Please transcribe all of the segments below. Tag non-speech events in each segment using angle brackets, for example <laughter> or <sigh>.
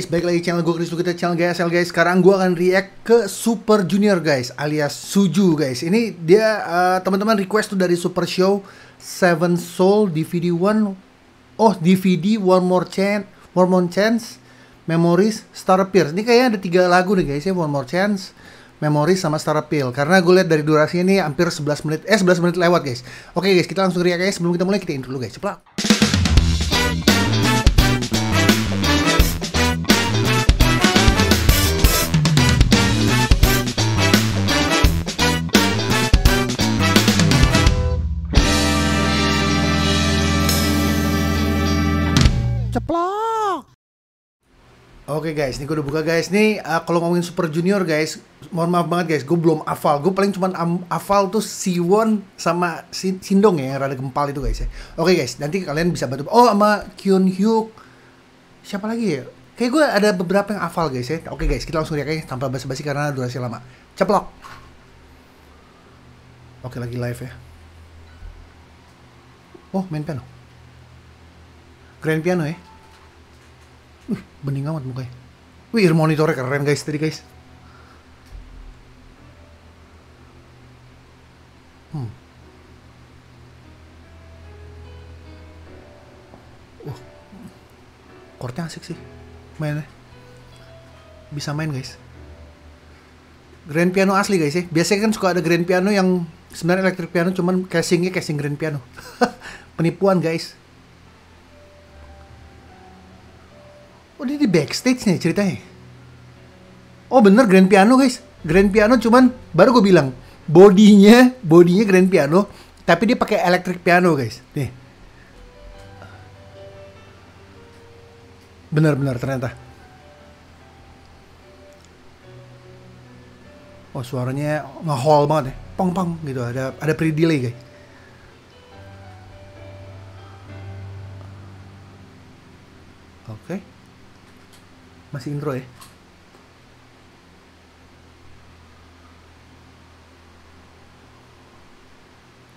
guys, balik lagi channel gue Chris kita channel GSL guys. Sekarang gue akan react ke Super Junior guys, alias Suju guys. Ini dia uh, teman-teman request tuh dari Super Show Seven Soul DVD One. Oh DVD One More Chance, One More Chance, Memories, Star Appeal. Ini kayaknya ada tiga lagu nih guys ya, One More Chance, Memories sama Star Appeal. Karena gue lihat dari durasi ini hampir 11 menit, eh 11 menit lewat guys. Oke guys, kita langsung react guys. Sebelum kita mulai kita intro dulu guys. Ceplak. Oke guys, ini gue udah buka guys. Nih uh, kalau ngomongin Super Junior guys, mohon maaf banget guys, gue belum hafal. Gue paling cuma hafal tuh Siwon sama si Sindong ya, yang rada gempal itu guys ya. Oke guys, nanti kalian bisa bantu. Oh sama Kyun Hyuk. Siapa lagi ya? Kayak gue ada beberapa yang hafal guys ya. Oke guys, kita langsung lihat guys tanpa basa-basi karena durasi lama. Ceplok. Oke lagi live ya. Oh main piano. Grand piano ya. Wih, bening amat mukanya. Wih, ear monitornya keren guys tadi guys. Hmm. Uh, chordnya asik sih mainnya. Bisa main guys. Grand piano asli guys ya. Biasanya kan suka ada grand piano yang sebenarnya electric piano cuman casingnya casing grand piano. <laughs> Penipuan guys. Backstage nih ceritanya. Oh bener grand piano guys. Grand piano cuman baru gue bilang bodinya bodinya grand piano tapi dia pakai electric piano guys. Nih. Bener-bener ternyata. Oh suaranya ngehol banget ya. Pong pong gitu ada ada pre delay guys. Oke. Okay. Masih intro ya?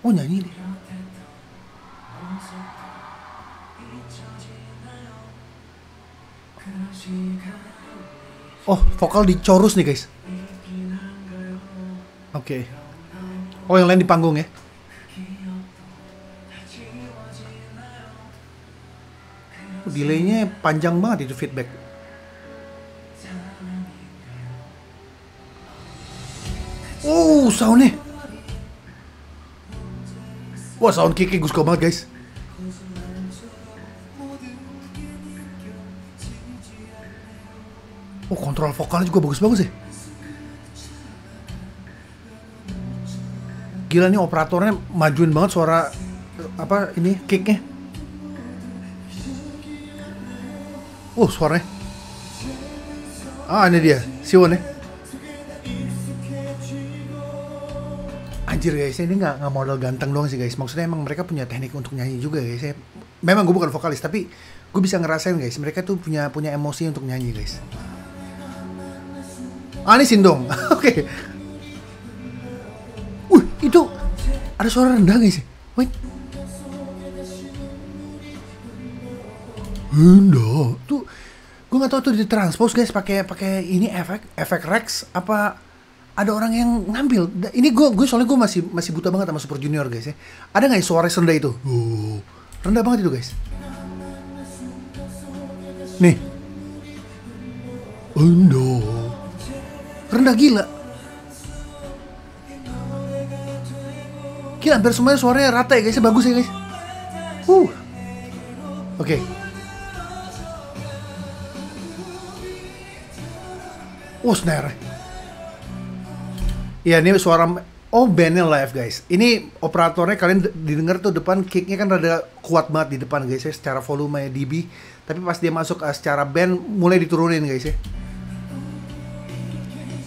Oh nyanyi nih. Oh vokal di chorus nih guys. Oke. Okay. Oh yang lain di panggung ya? Oh, delaynya panjang banget itu feedback. Oh, soundnya. Wah, sound kicknya gue suka banget, guys. Oh, kontrol vokalnya juga bagus-bagus ya. Gila nih operatornya majuin banget suara apa ini kicknya. Oh, suaranya. Ah, ini dia. Siwon ya. Anjir guys, ini nggak nggak model ganteng doang sih guys. Maksudnya emang mereka punya teknik untuk nyanyi juga guys. Ya. Memang gue bukan vokalis, tapi gue bisa ngerasain guys. Mereka tuh punya punya emosi untuk nyanyi guys. Ah ini Sindong, <laughs> oke. okay. Uh, itu ada suara rendah guys. Wait. Rendah. Tuh, gue nggak tahu tuh ditranspose guys pakai pakai ini efek efek Rex apa ada orang yang ngambil. Ini gue gue soalnya gue masih masih buta banget sama Super Junior guys ya. Ada nggak ya suara rendah itu? Oh, rendah banget itu guys. Nih. Rendah. Rendah gila. Gila hampir semuanya suaranya rata ya guys. Bagus ya guys. Uh. Oke. Okay. Oh snare. Ya ini suara oh bandnya live guys. Ini operatornya kalian didengar tuh depan kicknya kan rada kuat banget di depan guys ya secara volume dB. Tapi pas dia masuk uh, secara band mulai diturunin guys ya.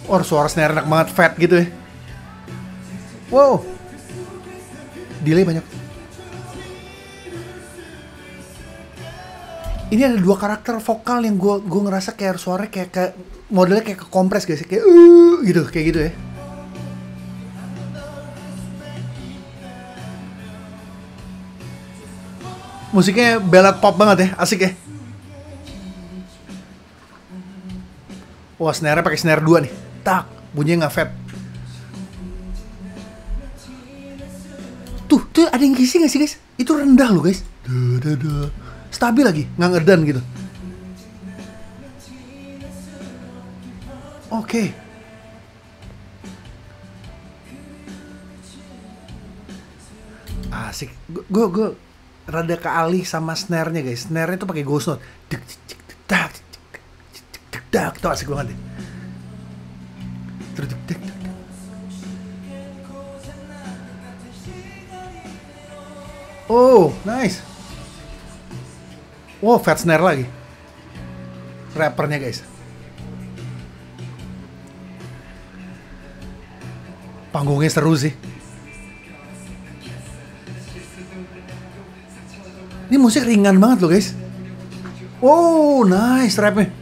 Oh suara snare enak banget fat gitu ya. Wow. Delay banyak. Ini ada dua karakter vokal yang gue gue ngerasa kayak suaranya kayak, kayak modelnya kayak kekompres guys kayak uh, gitu kayak gitu ya. Musiknya ballad pop banget ya, asik ya. Wah, snare-nya pakai snare 2 nih. Tak, bunyinya nggak fat. Tuh, tuh ada yang kisi gak sih guys? Itu rendah loh guys. Stabil lagi, nggak ngedan gitu. Oke. Asik. Gue gue rada kealih sama snare-nya guys. Snare-nya tuh pakai ghost note. Tuh asik banget deh. Oh, nice. Wow, fat snare lagi. Rappernya guys. Panggungnya seru sih. Ini musik ringan banget loh guys. Oh, nice rapnya.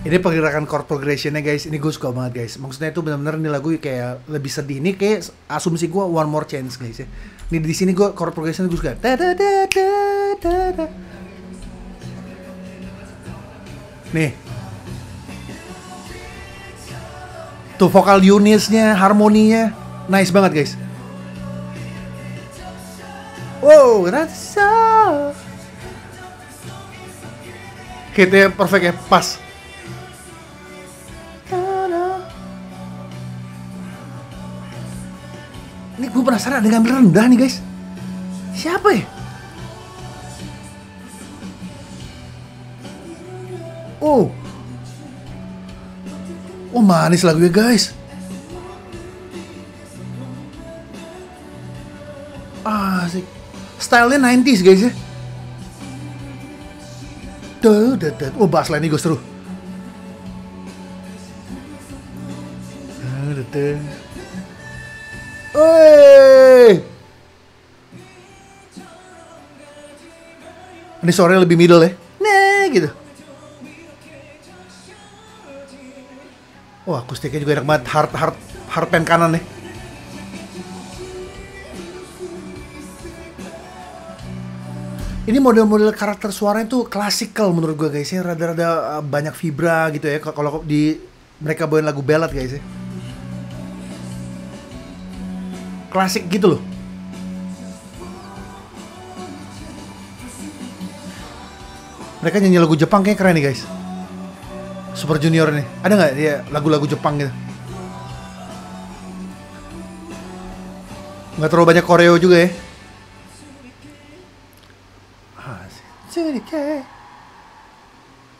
Ini pergerakan chord progressionnya guys, ini gue suka banget guys. Maksudnya itu benar-benar ini lagu kayak lebih sedih. Ini kayak asumsi gue one more chance guys ya. Ini di sini gue chord progression gue suka. Da, da, da, da, da. Nih. Tuh vokal unitsnya, harmoninya, nice banget guys. Wow, so. Kita perfect ya, pas. Ini gue penasaran ada ngambil rendah nih guys. Siapa ya? Oh. Oh manis lagunya guys. Asik. Stylenya 90s guys ya. Duh, duh, duh. Oh bass line ini gue seru. Woi. Ini suaranya lebih middle ya. Nah, gitu. Wah, akustiknya juga enak banget. Hard, hard, hard pen kanan nih. Ini model-model karakter suaranya tuh klasikal menurut gue guys ya. Rada-rada uh, banyak vibra gitu ya. Kalau di mereka bawain lagu ballad guys ya. Klasik gitu loh. Mereka nyanyi lagu Jepang kayak keren nih guys. Super Junior nih. Ada nggak dia lagu-lagu Jepang gitu? Nggak terlalu banyak koreo juga ya.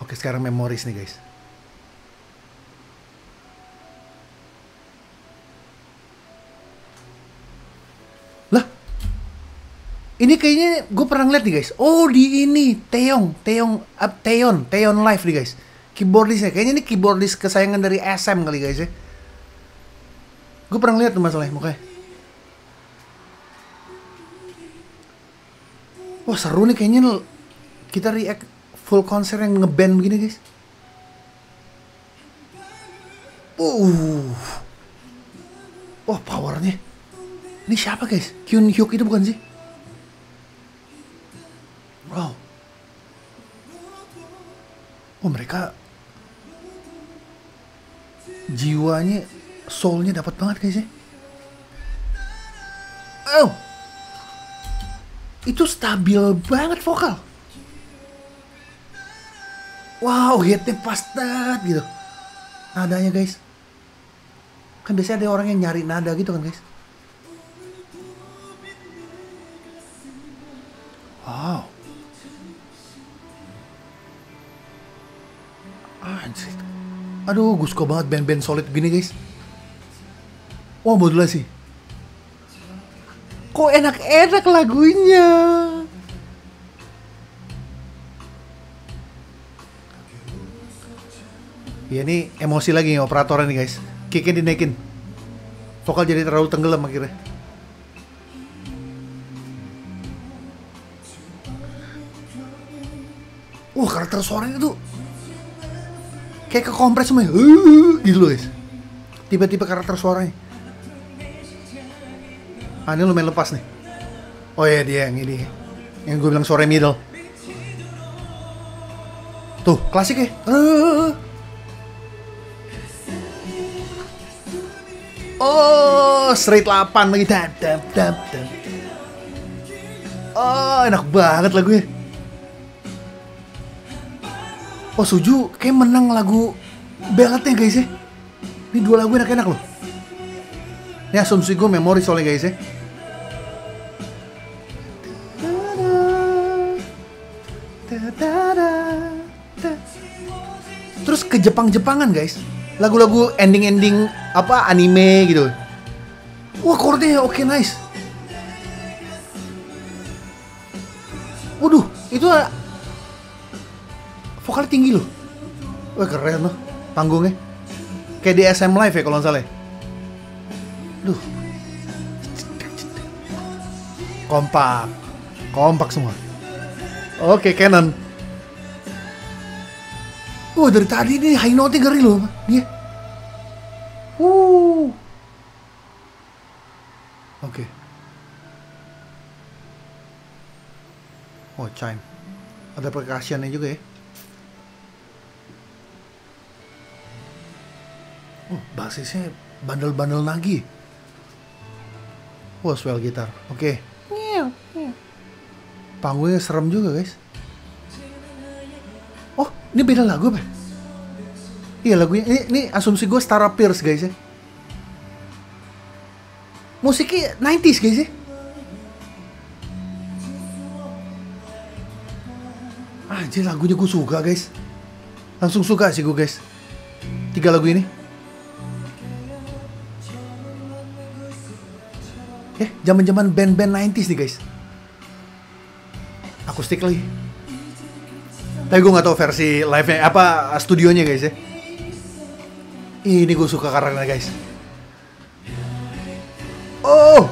Oke sekarang memoris nih guys. Lah, ini kayaknya gue pernah ngeliat nih guys. Oh di ini Teong, Teong, uh, Teon, Teon Live nih guys. Keyboardisnya, kayaknya ini keyboardis kesayangan dari SM kali guys ya. Gue pernah ngeliat tuh masalahnya mukanya. Wah seru nih kayaknya kita react full konser yang ngeband begini guys. Uh, wah powernya. Ini siapa guys? Kyun Hyuk itu bukan sih? Wow. Oh mereka jiwanya, soulnya dapat banget guys ya. Oh, itu stabil banget vokal. Wow, hitnya pas banget gitu. Nadanya guys. Kan biasanya ada orang yang nyari nada gitu kan guys. Anjir. Aduh, gue suka banget band-band solid gini guys. Wah, modulasi. Kok enak-enak lagunya. Ya ini emosi lagi nih operatornya nih guys. Kicknya dinaikin. Vokal jadi terlalu tenggelam akhirnya. Wah karakter suaranya tuh kayak ke kompres semua ya. Gitu loh guys. Tiba-tiba karakter suaranya. Ah, ini lumayan lepas nih. Oh iya dia yang ini. Yang gue bilang sore middle. Tuh, klasik ya. Oh, straight 8 lagi. Dap, dap, dap, dap. Oh, enak banget lagunya. Oh, Suju kayak menang lagu balladnya guys ya. Ini dua lagu enak-enak loh. Ini asumsi gue memori soalnya guys ya. Terus ke Jepang-Jepangan guys. Lagu-lagu ending-ending apa anime gitu. Wah chordnya oke nice. Tinggi loh. Wah keren loh panggungnya. Kayak di SM Live ya kalau nggak salah. ya. Duh. Kompak. Kompak semua. Oke, Canon. Wah, dari tadi nih high note ngeri loh. Dia. Wuh. Oke. Oh, chime. Ada percussionnya juga ya. Oh, basisnya bandel-bandel nagi. Wah, swell gitar. Oke. Panggungnya serem juga, guys. Oh, ini beda lagu apa? Iya lagunya, ini, ini asumsi gue Stara Pierce guys ya. Musiknya 90s guys ya. Anjir lagunya gue suka guys. Langsung suka sih gue guys. Tiga lagu ini. Eh, zaman-zaman band-band 90s nih guys. Akustik lagi. Tapi gue gak tau versi live-nya, apa studionya guys ya. Ini gue suka karena guys. Oh!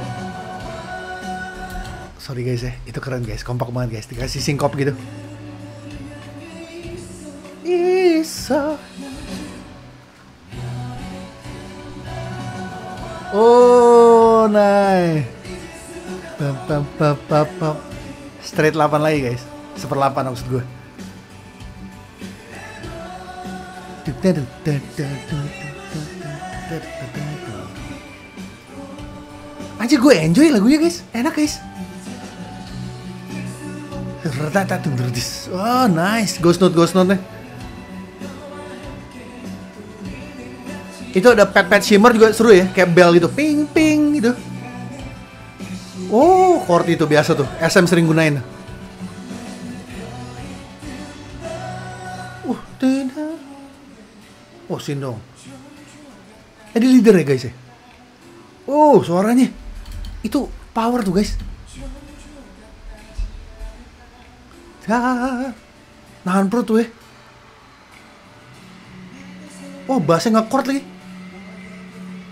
Sorry guys ya, itu keren guys, kompak banget guys, dikasih singkop gitu. Isa. Oh, pam. Straight 8 lagi guys. Seper 8 maksud gue. Anjir gue enjoy lagunya guys. Enak guys. Oh nice. Ghost note, ghost note nya. Itu ada pet-pet shimmer juga seru ya. Kayak bell gitu. Ping, ping gitu. Oh, chord itu biasa tuh. SM sering gunain. Uh, tidak. Oh, Sindong. Eh, dia leader ya guys ya? Oh, suaranya. Itu power tuh guys. Ya, nahan perut tuh ya. Oh, bassnya nggak chord lagi.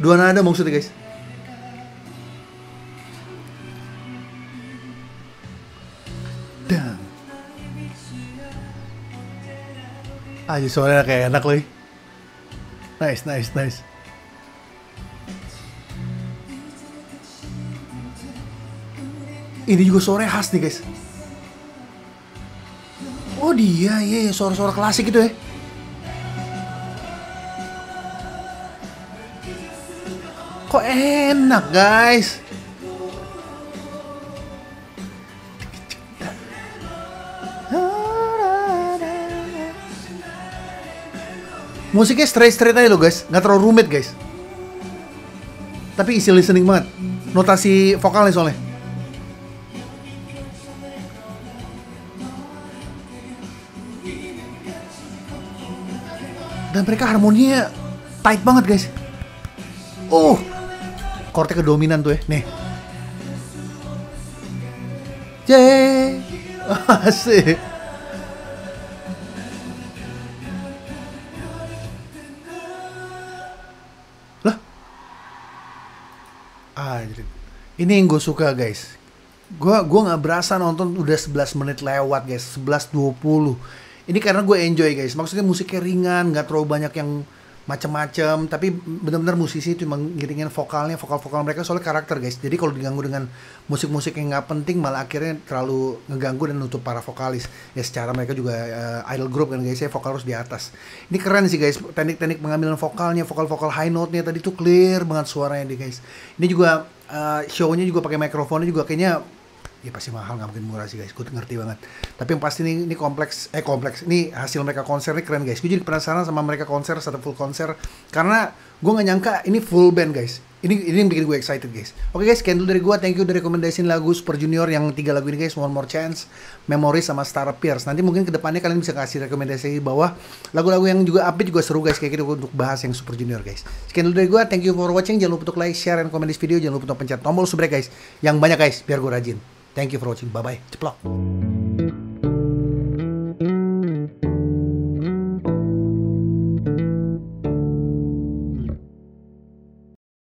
Dua nada maksudnya guys. Aja suaranya kayak enak lagi. Nice, nice, nice. Ini juga suaranya khas nih guys. Oh dia, iya, yeah, suara-suara klasik itu ya. Kok enak guys? Musiknya straight-straight aja loh guys, nggak terlalu rumit guys. Tapi isi listening banget. Notasi vokalnya soalnya. Dan mereka harmoninya tight banget guys. Oh, chordnya kedominan tuh ya, nih. J, <laughs> asik. Ini yang gue suka guys. Gua gua nggak berasa nonton udah 11 menit lewat guys, 11.20. Ini karena gue enjoy guys. Maksudnya musiknya ringan, nggak terlalu banyak yang macem-macem tapi benar-benar musisi itu mengiringin vokalnya vokal-vokal mereka soalnya karakter guys. Jadi kalau diganggu dengan musik-musik yang nggak penting malah akhirnya terlalu ngeganggu dan nutup para vokalis. Ya secara mereka juga uh, idol group kan guys ya vokal harus di atas. Ini keren sih guys teknik-teknik pengambilan vokalnya vokal-vokal high note-nya tadi tuh clear banget suaranya deh guys. Ini juga uh, show-nya juga pakai mikrofonnya juga kayaknya ya pasti mahal nggak mungkin murah sih guys. Gue ngerti banget. Tapi yang pasti ini, ini kompleks eh kompleks. Ini hasil mereka konser ini keren guys. Gue jadi penasaran sama mereka konser satu full konser. Karena gue nggak nyangka ini full band guys. Ini ini yang bikin gue excited guys. Oke guys sekian dari gue thank you udah rekomendasiin lagu Super Junior yang tiga lagu ini guys. One More Chance Memory sama Star Appears nanti mungkin ke depannya kalian bisa kasih rekomendasi di bawah lagu-lagu yang juga update juga seru guys. Kayak gitu untuk bahas yang Super Junior guys. Sekian dari gue thank you for watching. Jangan lupa untuk like share dan komen di video. Jangan lupa untuk pencet tombol subscribe guys. Yang banyak guys biar gue rajin Thank you for watching. Bye-bye. Ceplok.